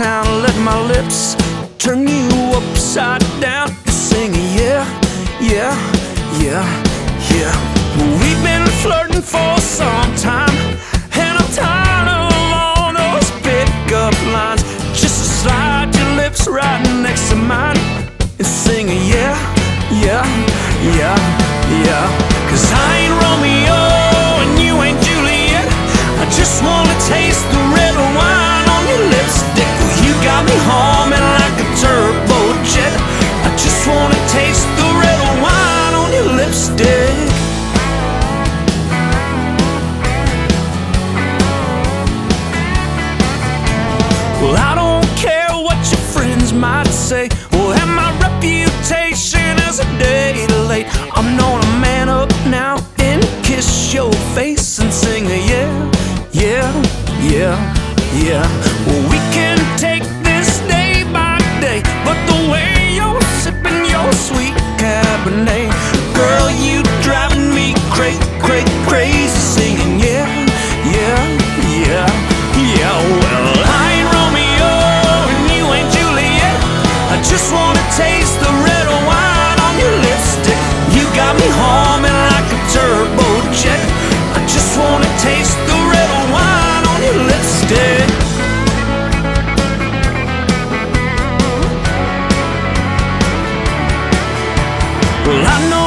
my lips, turn you upside down, singing yeah, yeah, yeah, yeah. We've been flirting for some time, and I'm tired of all those pickup lines. Just slide your lips right next to mine, and singing yeah, yeah, yeah, yeah. Cause I ain't Romeo Well, I don't care what your friends might say. Well, and my reputation is a day late. I'm gonna man up now and kiss your face and sing a yeah, yeah, yeah, yeah. Well, we just wanna taste the red wine on your lipstick. You got me humming like a turbo jet. I just wanna taste the red wine on your lipstick. Well, I know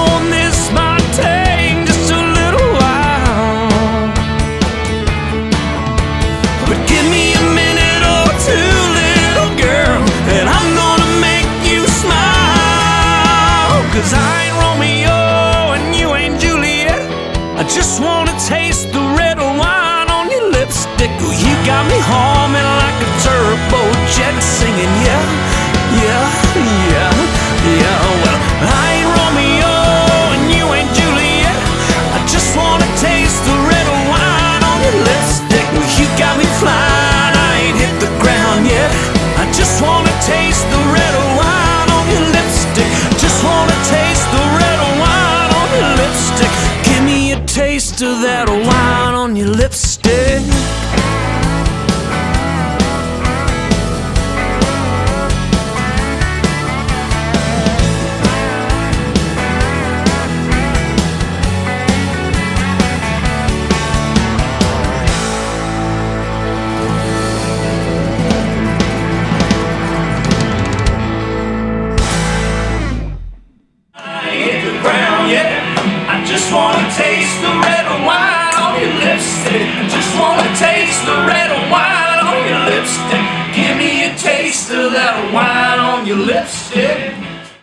just wanna taste the red wine on your lipstick. You got me humming lipstick. I just wanna taste the red wine on your lipstick. Just wanna taste the red wine on your lipstick. Give me a taste of that wine on your lipstick.